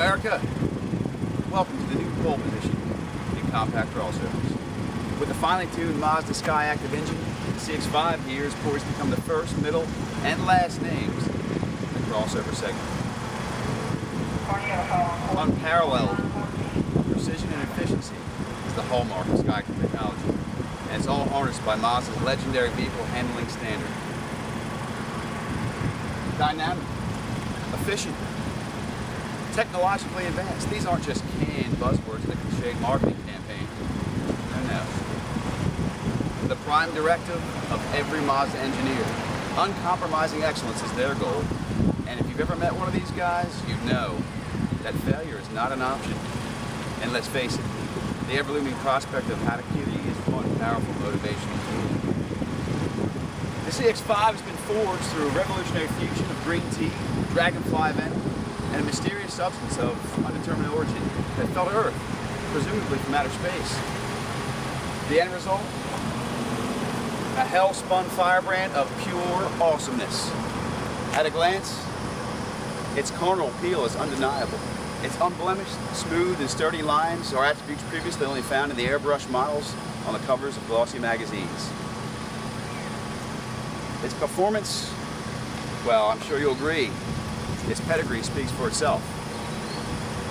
America! Welcome to the new pole position in compact crossovers. With the finely tuned Mazda Skyactiv engine, the CX-5 here is poised to become the first, middle, and last names in the crossover segment. Unparalleled precision and efficiency is the hallmark of Skyactiv technology, and it's all harnessed by Mazda's legendary vehicle handling standard. Dynamic, efficient, technologically advanced. These aren't just canned buzzwords in a cliched marketing campaign. No, no. The prime directive of every Mazda engineer. Uncompromising excellence is their goal. And if you've ever met one of these guys, you know that failure is not an option. And let's face it, the ever-looming prospect of hara-kiri is one powerful motivational. The CX-5 has been forged through a revolutionary fusion of green tea, dragonfly venom, and a mysterious substance of undetermined origin that fell to Earth, presumably from outer space. The end result? A hell-spun firebrand of pure awesomeness. At a glance, its carnal appeal is undeniable. Its unblemished, smooth, and sturdy lines are attributes previously only found in the airbrush models on the covers of glossy magazines. Its performance, well, I'm sure you'll agree, its pedigree speaks for itself.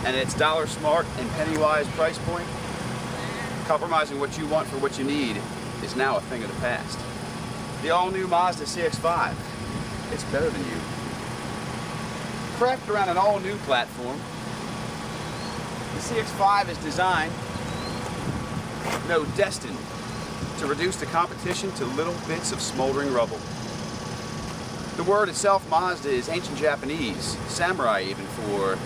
And its dollar smart and penny wise price point, compromising what you want for what you need, is now a thing of the past. The all-new Mazda CX-5, it's better than you. Crafted around an all-new platform, the CX-5 is designed, no, destined, to reduce the competition to little bits of smoldering rubble. The word itself, Mazda, is ancient Japanese, samurai even, for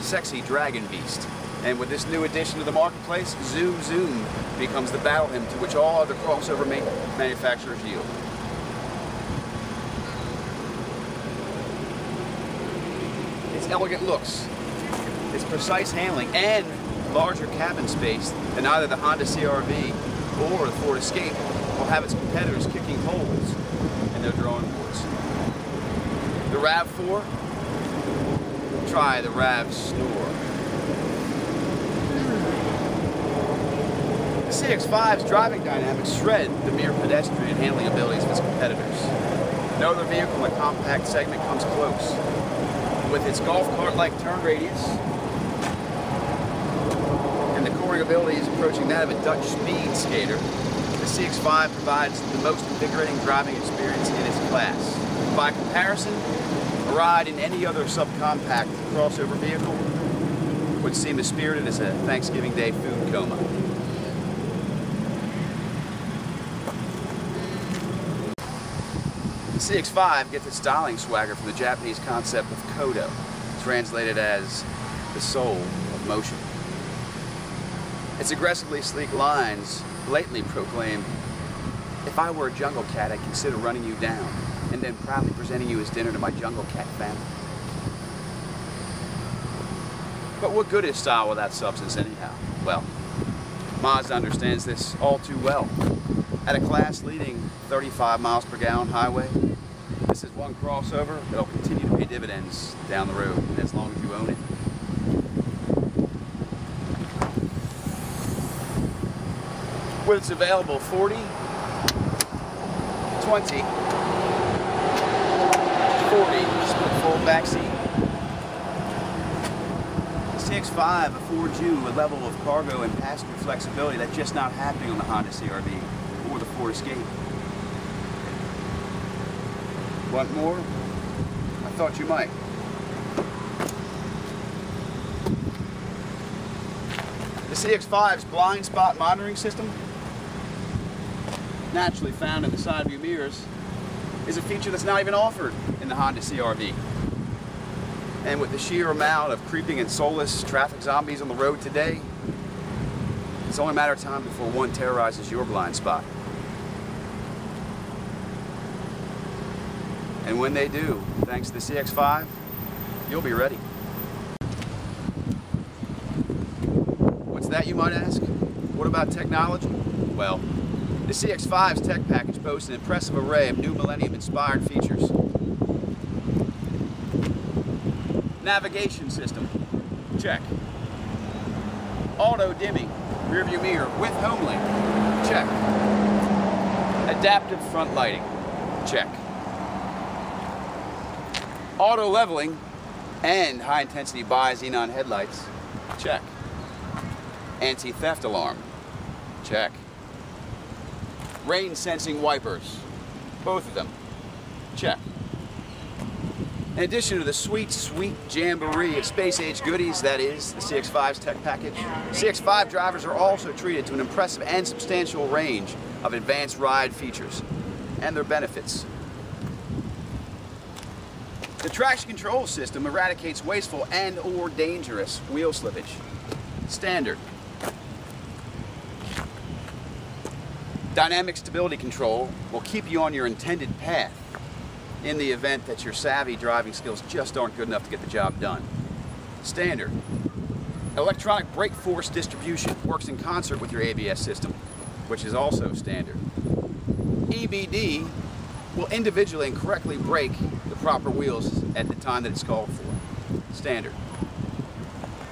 sexy dragon beast. And with this new addition to the marketplace, Zoom Zoom becomes the battle hymn to which all other crossover ma manufacturers yield. Its elegant looks, its precise handling, and larger cabin space than either the Honda CRV or the Ford Escape will have its competitors kicking holes in their drawing boards. The RAV4, try the RAV Snore. The CX-5's driving dynamics shred the mere pedestrian handling abilities of its competitors. No other vehicle in the compact segment comes close. With its golf cart-like turn radius, and the coring abilities approaching that of a Dutch speed skater, the CX-5 provides the most invigorating driving experience in its class. By comparison, a ride in any other subcompact crossover vehicle would seem as spirited as a Thanksgiving Day food coma. The CX-5 gets its styling swagger from the Japanese concept of kodo, translated as the soul of motion. Its aggressively sleek lines blatantly proclaim, if I were a jungle cat, I'd consider running you down then proudly presenting you as dinner to my jungle cat family. But what good is style without substance anyhow? Well, Mazda understands this all too well. At a class-leading 35 miles per gallon highway, this is one crossover that'll continue to pay dividends down the road as long as you own it. With its available 40, 20, 40 split full backseat. The CX-5 affords you a level of cargo and passenger flexibility that's just not happening on the Honda CRV or the Ford Escape. Want more? I thought you might. The CX-5's blind spot monitoring system, naturally found in the side view mirrors, is a feature that's not even offered in the Honda CRV. And with the sheer amount of creeping and soulless traffic zombies on the road today, it's only a matter of time before one terrorizes your blind spot. And when they do, thanks to the CX-5, you'll be ready. What's that, you might ask? What about technology? Well, the CX-5's tech package boasts an impressive array of new Millennium-inspired features. Navigation system, Check. Auto dimming, rear view mirror with home link. Check. Adaptive front lighting. Check. Auto leveling and high intensity bi xenon headlights. Check. Anti-theft alarm. Check. Rain sensing wipers. Both of them. Check. In addition to the sweet, sweet jamboree of space age goodies that is the CX-5's tech package, CX-5 drivers are also treated to an impressive and substantial range of advanced ride features and their benefits. The traction control system eradicates wasteful and or dangerous wheel slippage. Standard. Dynamic stability control will keep you on your intended path in the event that your savvy driving skills just aren't good enough to get the job done. Standard. Electronic brake force distribution works in concert with your ABS system, which is also standard. EBD will individually and correctly brake the proper wheels at the time that it's called for. Standard.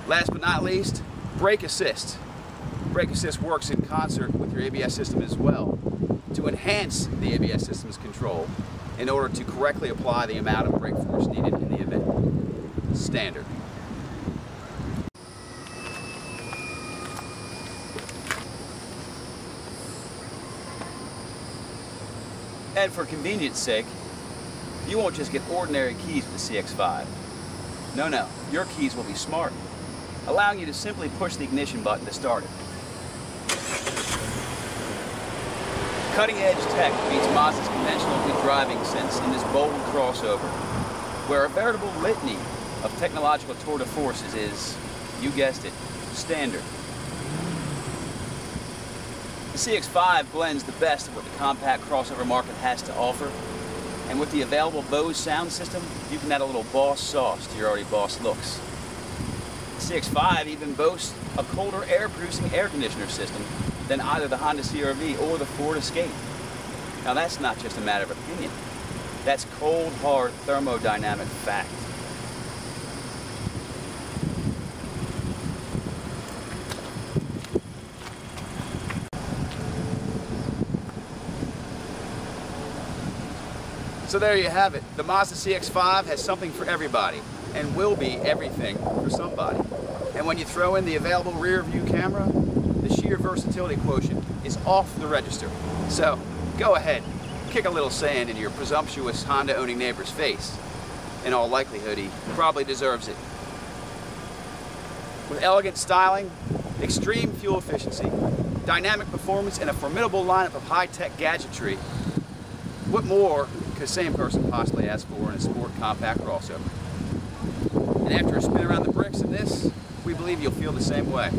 Last but not least, brake assist. Brake assist works in concert with your ABS system as well to enhance the ABS system's control in order to correctly apply the amount of brake force needed in the event. Standard. And for convenience sake, you won't just get ordinary keys with the CX-5. No, no, your keys will be smart, allowing you to simply push the ignition button to start it. Cutting edge tech meets Mazda's conventional driving sense in this bold crossover, where a veritable litany of technological tour de forces is, you guessed it, standard. The CX-5 blends the best of what the compact crossover market has to offer, and with the available Bose sound system, you can add a little boss sauce to your already boss looks. The CX-5 even boasts a colder air-producing air conditioner system than either the Honda CRV or the Ford Escape. Now that's not just a matter of opinion. That's cold, hard thermodynamic fact. So there you have it. The Mazda CX-5 has something for everybody and will be everything for somebody. And when you throw in the available rear view camera, sheer versatility quotient is off the register. So go ahead, kick a little sand into your presumptuous Honda owning neighbor's face. In all likelihood, he probably deserves it. With elegant styling, extreme fuel efficiency, dynamic performance, and a formidable lineup of high-tech gadgetry, what more could the same person possibly ask for in a sport compact crossover? And after a spin around the bricks in this, we believe you'll feel the same way.